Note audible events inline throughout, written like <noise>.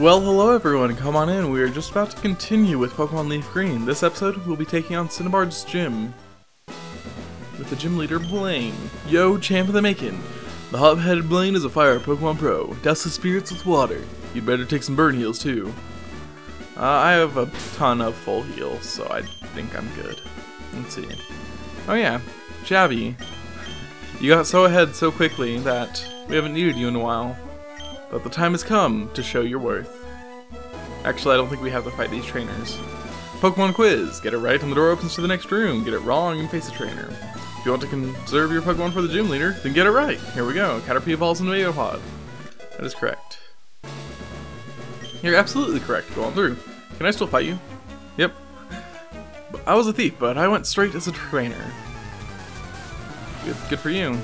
Well, hello everyone, come on in. We are just about to continue with Pokemon Leaf Green. This episode, we'll be taking on Cinnabar's gym. With the gym leader, Blaine. Yo, champ of the making. The hot-headed Blaine is a fire Pokemon Pro. Douse the spirits with water. You'd better take some burn heals too. Uh, I have a ton of full heals, so I think I'm good. Let's see. Oh yeah, Jabby. You got so ahead so quickly that we haven't needed you in a while. But the time has come to show your worth. Actually, I don't think we have to fight these trainers. Pokemon quiz. Get it right and the door opens to the next room. Get it wrong and face a trainer. If you want to conserve your Pokemon for the gym leader, then get it right. Here we go. Caterpie evolves into Metapod. That is correct. You're absolutely correct. Go on through. Can I still fight you? Yep. I was a thief, but I went straight as a trainer. Good, good for you.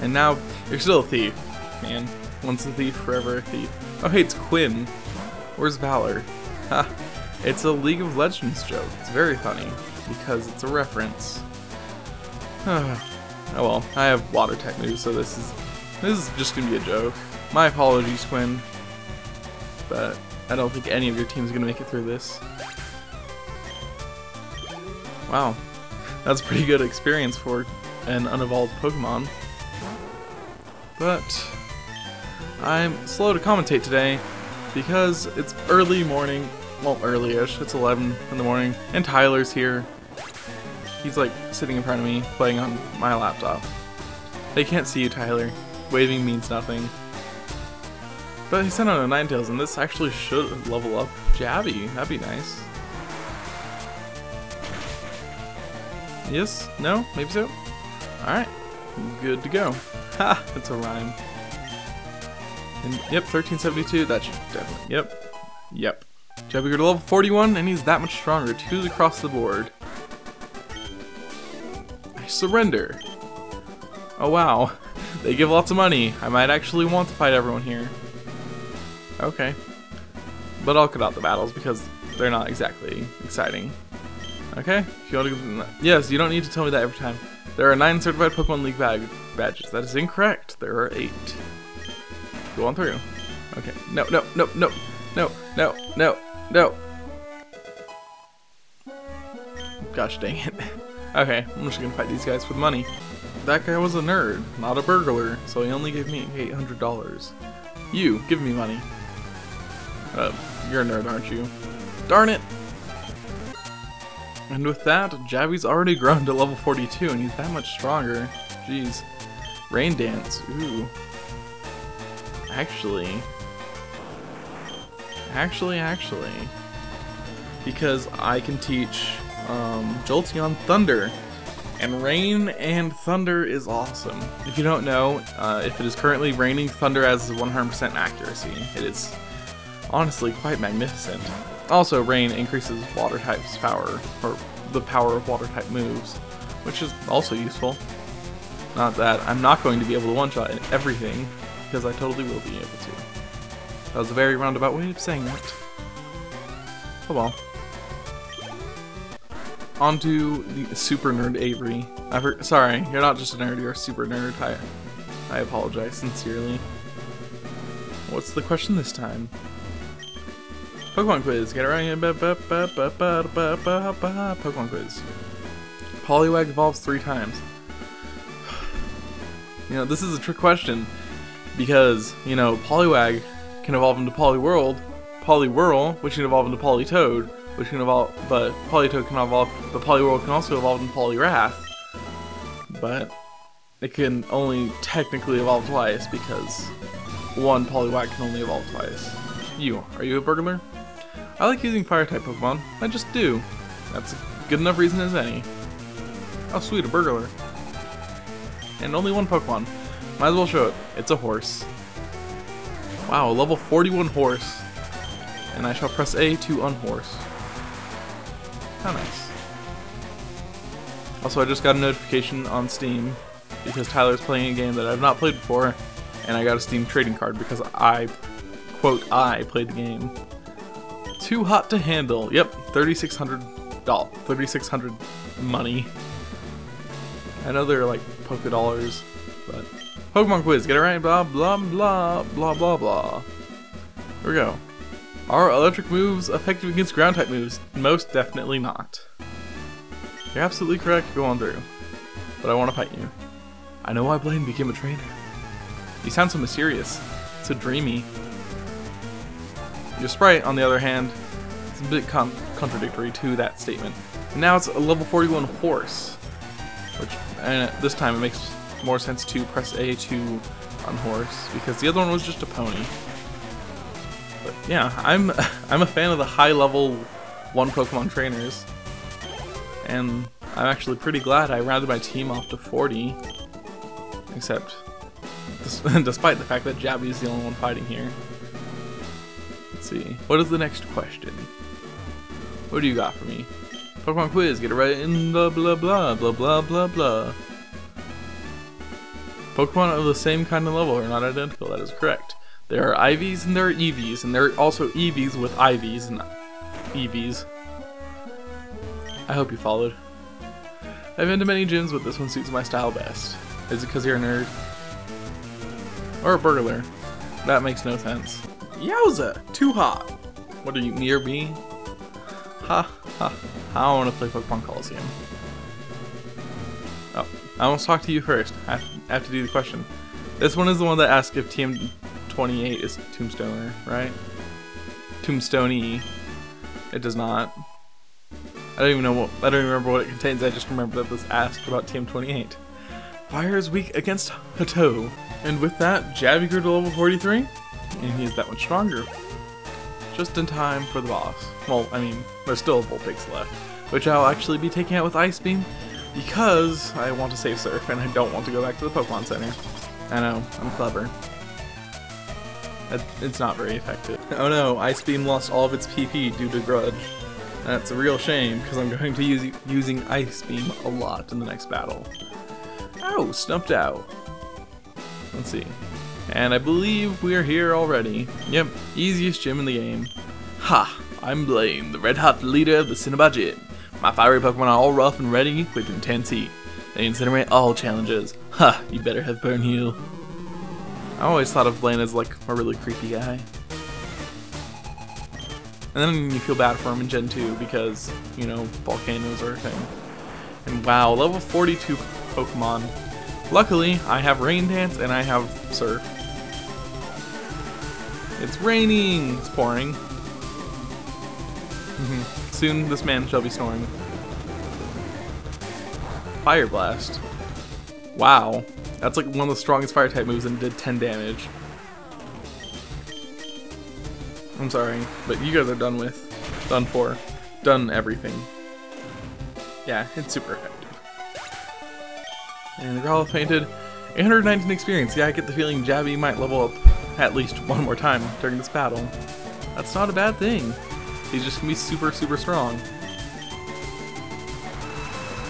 And now you're still a thief, man. Once a thief, forever a thief. Oh hey, it's Quinn. Where's Valor? Ha! It's a League of Legends joke. It's very funny because it's a reference. <sighs> oh well, I have water tech moves, so this is this is just gonna be a joke. My apologies, Quinn. But I don't think any of your team is gonna make it through this. Wow, that's pretty good experience for an unevolved Pokemon. But I'm slow to commentate today because it's early morning, well early-ish, it's 11 in the morning, and Tyler's here. He's like sitting in front of me playing on my laptop. They can't see you, Tyler. Waving means nothing. But he sent out a Ninetales, and this actually should level up Jabby. That'd be nice. Yes? No? Maybe so? Alright. Good to go. Ha! It's a rhyme. And, yep, 1372. That should definitely. Yep. Yep. Jabby to level 41, and he's that much stronger. Twos across the board. I surrender. Oh wow. <laughs> They give lots of money. I might actually want to fight everyone here. Okay. But I'll cut out the battles because they're not exactly exciting. Okay? Yes, you don't need to tell me that every time. There are nine certified Pokemon League badges. That is incorrect. There are eight. Go on through. Okay. No, no, no, no, no, no, no, no. Gosh dang it. Okay, I'm just gonna fight these guys with money. That guy was a nerd, not a burglar, so he only gave me $800. You, give me money. Uh, you're a nerd, aren't you? Darn it! And with that, Jabby's already grown to level 42, and he's that much stronger. Jeez. Rain Dance, ooh. Actually... Actually, actually... Because I can teach um, Jolteon Thunder. And Rain and Thunder is awesome. If you don't know, uh, if it is currently raining, Thunder has 100% accuracy. It is honestly quite magnificent. Also, Rain increases Water type's power, or the power of Water type moves, which is also useful. Not that I'm not going to be able to one-shot in everything, because I totally will be able to. That was a very roundabout way of saying that. Oh well. On to the super nerd Avery. I've heard, sorry, you're not just a nerd, you're a super nerd. I, I apologize sincerely. What's the question this time? Pokemon quiz. Get it right. Pokemon quiz. Poliwag evolves three times. <sighs> You know, this is a trick question because, you know, Poliwag can evolve into Poliwhirl, Poliwhirl, which can evolve into Politoed, which can evolve, but Politoed can evolve, but Poliwhirl can also evolve into Poliwrath. But it can only technically evolve twice because one Poliwag can only evolve twice. You, are you a burglar? I like using fire-type Pokemon. I just do. That's a good enough reason as any. Oh sweet, a burglar. And only one Pokemon. Might as well show it. It's a horse. Wow, a level 41 horse. And I shall press A to unhorse. How nice. Also, I just got a notification on Steam because Tyler's playing a game that I've not played before, and I got a Steam trading card because I, quote, I played the game. Too hot to handle. Yep, 3600 doll, 3600 money. I know they're like polka dollars, but Pokemon quiz, get it right, blah blah blah blah blah blah. Here we go. Are electric moves effective against ground type moves? Most definitely not. You're absolutely correct, go on through. But I want to fight you. I know why Blaine became a trainer. You sound so mysterious, so dreamy. Your sprite, on the other hand, is a bit con contradictory to that statement. And now it's a level 41 horse, which, and this time it makes more sense to press A2 on horse, because the other one was just a pony. But yeah, I'm <laughs> I'm a fan of the high level one Pokemon trainers. And I'm actually pretty glad I rounded my team off to 40. Except, <laughs> despite the fact that Jabby is the only one fighting here. Let's see. What is the next question? What do you got for me? Pokemon quiz, get it right in the blah blah blah blah blah blah. Pokemon of the same kind of level are not identical, that is correct. There are IVs and there are EVs, and there are also EVs with IVs and EVs. I hope you followed. I've been to many gyms, but this one suits my style best. Is it because you're a nerd? Or a burglar? That makes no sense. Yowza! Too hot! What are you, near me? Ha ha. I don't want to play Pokemon Colosseum. I almost talked to you first. I have to do the question. This one is the one that asks if TM28 is Tombstoner, right? Tombstoney. It does not. I don't even know what, I don't even remember what it contains, I just remember that this asked about TM28. Fire is weak against H2O. And with that, Jabby grew to level 43, and he is that much stronger. Just in time for the boss. Well, I mean, there's still a Vulpix left, which I'll actually be taking out with Ice Beam, because I want to save Surf, and I don't want to go back to the Pokemon Center. I know, I'm clever. It's not very effective. <laughs> Oh no, Ice Beam lost all of its PP due to Grudge. That's a real shame, because I'm going to use using Ice Beam a lot in the next battle. Oh, stumped out. Let's see. And I believe we are here already. Yep, easiest gym in the game. Ha! I'm Blaine, the red-hot leader of the Cinnabar Gym. My fiery Pokemon are all rough and ready with intense heat. They incinerate all challenges. Ha! You better have Burn Heal. I always thought of Blaine as like a really creepy guy. And then you feel bad for him in Gen 2 because, you know, volcanoes are a thing. And wow, level 42 Pokemon. Luckily, I have Rain Dance and I have Surf. It's raining! It's pouring. Mm-hmm. Soon this man shall be snoring. Fire Blast. Wow. That's like one of the strongest fire type moves and did 10 damage. I'm sorry, but you guys are done with. Done for. Done everything. Yeah, it's super effective. And the Growlithe painted 819 experience. Yeah, I get the feeling Jabby might level up at least one more time during this battle. That's not a bad thing. He's just gonna be super, super strong.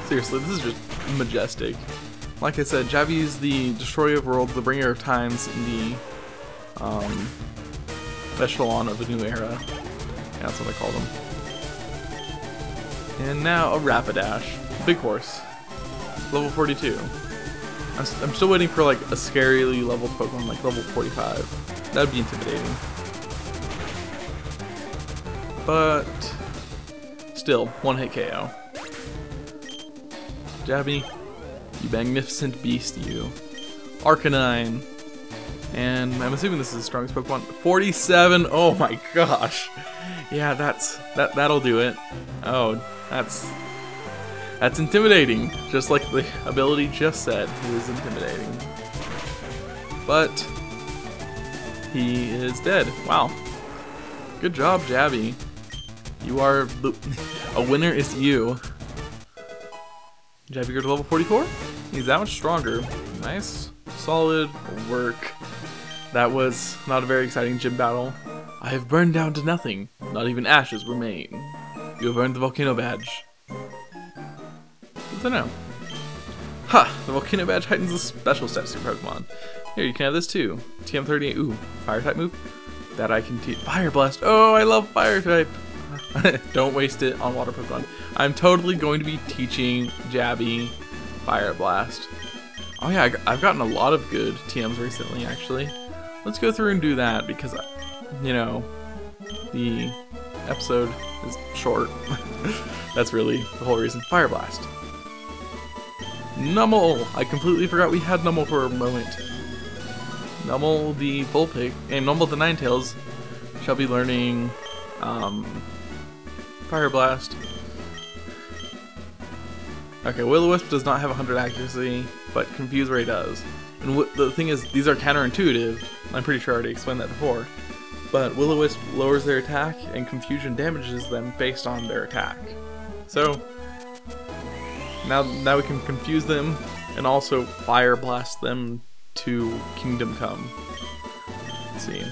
Seriously, this is just majestic. Like I said, Jabby is the destroyer of worlds, the bringer of times, in the um, echelon of a new era. Yeah, that's what I call them. And now a Rapidash. Big horse. Level 42. I'm, I'm still waiting for like a scarily leveled Pokemon, like level 45. That'd be intimidating. But still, one hit KO. Jabby, you magnificent beast, you. Arcanine. And I'm assuming this is the strongest Pokemon. 47. Oh my gosh. Yeah, that's that that'll do it. Oh, that's that's intimidating. Just like the ability just said, he is intimidating. But he is dead. Wow. Good job, Jabby. You are a winner is you. Jabby go to level 44? He's that much stronger. Nice. Solid work. That was not a very exciting gym battle. I have burned down to nothing. Not even ashes remain. You have earned the Volcano Badge. Good to know. Ha! The Volcano Badge heightens the special stats of Pokemon. Here, you can have this too. TM38. Ooh, Fire type move? That I can teach. Fire Blast! Oh, I love Fire type! <laughs> Don't waste it on Water Pokemon. I'm totally going to be teaching Jabby Fire Blast. Oh yeah, I've gotten a lot of good TMs recently, actually. Let's go through and do that because, you know, the episode is short. <laughs> That's really the whole reason. Fire Blast. Numel! I completely forgot we had Numel for a moment. Numel the Vulpix and Numel the Ninetales shall be learning um, Fire Blast. Okay, Will-O-Wisp does not have 100 accuracy, but Confuse Ray does. And the thing is, these are counterintuitive. I'm pretty sure I already explained that before. But Will-O-Wisp lowers their attack, and Confusion damages them based on their attack. So, now, now we can confuse them, and also Fire Blast them to Kingdom Come. Let's see.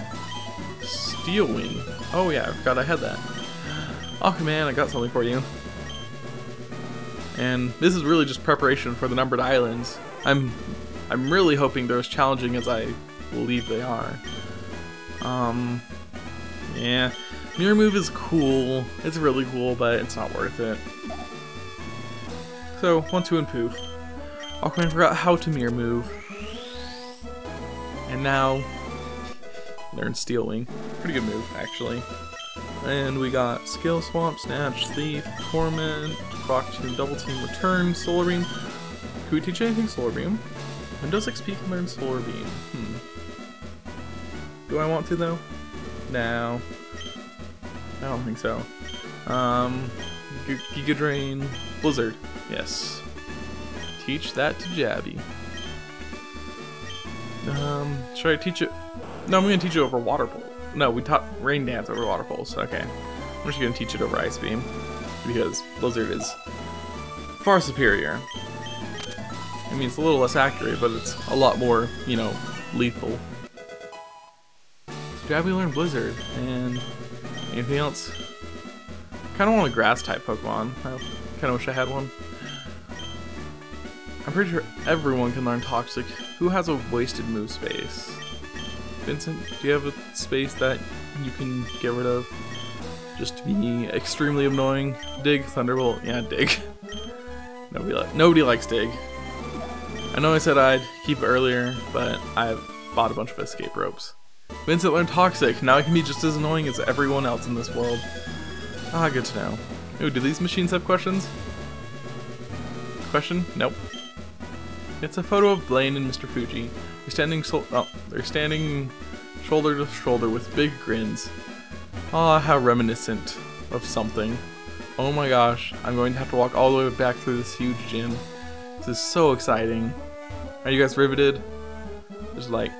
Steel Wing. Oh yeah, I forgot I had that. Oh man, I got something for you. And this is really just preparation for the numbered islands. I'm I'm really hoping they're as challenging as I believe they are. Um yeah. Mirror Move is cool. It's really cool, but it's not worth it. So, one, two, and poof. Aquaman forgot how to mirror move. And now, <laughs> learn Steel Wing. Pretty good move, actually. And we got Skill Swap, Snatch, Thief, Torment, Rock Tomb, Double Team, Return, Solar Beam. Could we teach anything Solar Beam? Windows XP can learn Solar Beam. Hmm. Do I want to though? No. I don't think so. Um, Giga Drain, Blizzard. Yes. Teach that to Jabby. Um, should I teach it? No, I'm gonna teach it over Water Pulse. No, we taught Rain Dance over Water Pulse. Okay. I'm just gonna teach it over Ice Beam. Because Blizzard is far superior. I mean, it's a little less accurate, but it's a lot more, you know, lethal. So we learned Blizzard, and anything else? kind of want a grass type Pokemon. I kind of wish I had one. I'm pretty sure everyone can learn Toxic. Who has a wasted move space? Vincent, do you have a space that you can get rid of? Just to be extremely annoying. Dig, Thunderbolt, yeah, Dig. <laughs> nobody, li nobody likes Dig. I know I said I'd keep it earlier, but I bought a bunch of escape ropes. Vincent learned Toxic, now I can be just as annoying as everyone else in this world. Ah, good to know. Ooh, do these machines have questions? Question? Nope. It's a photo of Blaine and Mr. Fuji. They're standing so oh, they're standing shoulder to shoulder with big grins. Ah, how reminiscent of something. Oh my gosh, I'm going to have to walk all the way back through this huge gym. This is so exciting. Are you guys riveted? Just like,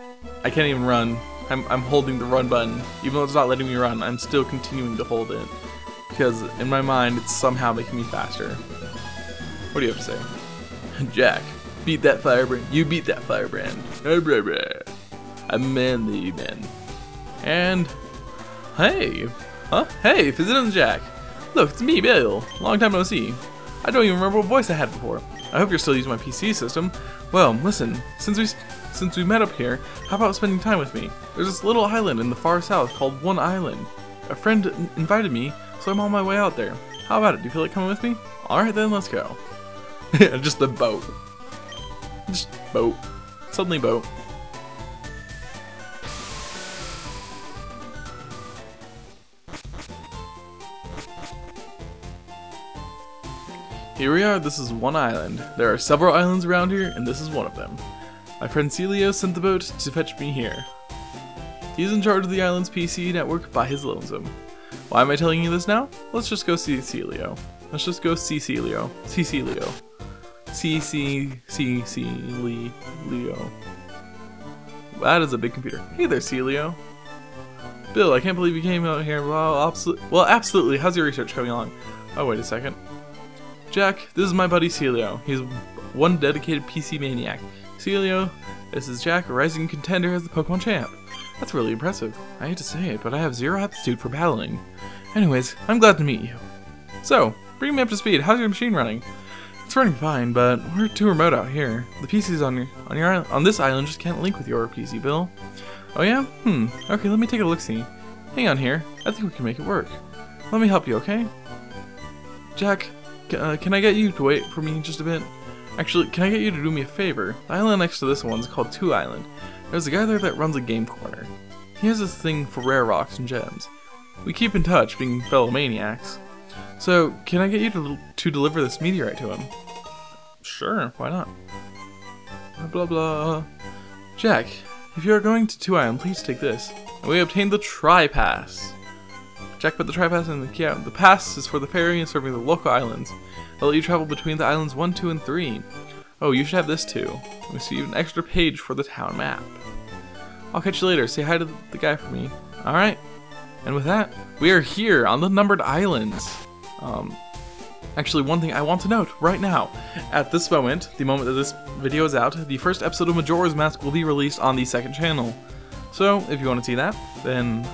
I can't even run. I'm, I'm holding the run button. Even though it's not letting me run, I'm still continuing to hold it. Because in my mind, it's somehow making me faster. What do you have to say? <laughs> Jack, beat that firebrand. You beat that firebrand. I'm manly man. And, hey, huh? Hey, Fizzin' Jack. Look, it's me, Bill. Long time no see. I don't even remember what voice I had before. I hope you're still using my PC system. Well, listen, since we since we met up here, how about spending time with me? There's this little island in the far south called One Island. A friend invited me, so I'm on my way out there. How about it? Do you feel like coming with me? Alright then, let's go. <laughs> Just a boat. Just boat. Suddenly boat. Here we are, this is one island. There are several islands around here, and this is one of them. My friend Celio sent the boat to fetch me here. He's in charge of the island's PC network by his lonesome. Why am I telling you this now? Let's just go see Celio. Let's just go see Celio. See Celio. C C C C Lee Leo. That is a big computer. Hey there, Celio. Bill, I can't believe you came out here. Well, absolutely. Well, absolutely. How's your research coming along? Oh, wait a second. Jack, this is my buddy Celio. He's one dedicated PC maniac. Celio, this is Jack, a rising contender as the Pokemon champ. That's really impressive. I hate to say it, but I have zero aptitude for battling. Anyways, I'm glad to meet you. So, bring me up to speed. How's your machine running? It's running fine, but we're too remote out here. The PCs on your on your on this island just can't link with your PC, Bill. Oh yeah? Hmm. Okay, let me take a look see. Hang on here. I think we can make it work. Let me help you, okay? Jack, uh, can I get you to wait for me just a bit? Actually, can I get you to do me a favor? The island next to this one's called Two Island. There's a guy there that runs a game corner. He has this thing for rare rocks and gems. We keep in touch, being fellow maniacs. So, can I get you to, to deliver this meteorite to him? Sure, why not? Blah blah. Jack, if you are going to Two Island, please take this. And we obtained the Tri Pass. Jack put the Tri Pass in the key out. The pass is for the ferry and serving the local islands. They'll let you travel between the islands 1, 2, and 3. Oh, you should have this too. We see an extra page for the town map. I'll catch you later. Say hi to the guy for me. Alright. And with that, we are here on the numbered islands. Um, actually, one thing I want to note right now. At this moment, the moment that this video is out, the first episode of Majora's Mask will be released on the second channel. So, if you want to see that, then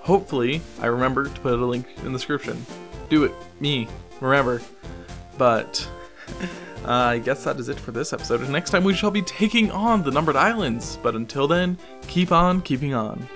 hopefully I remember to put a link in the description. Do it. Me. Remember. But... <laughs> Uh, I guess that is it for this episode. Next time we shall be taking on the Numbered Islands. But until then, keep on keeping on.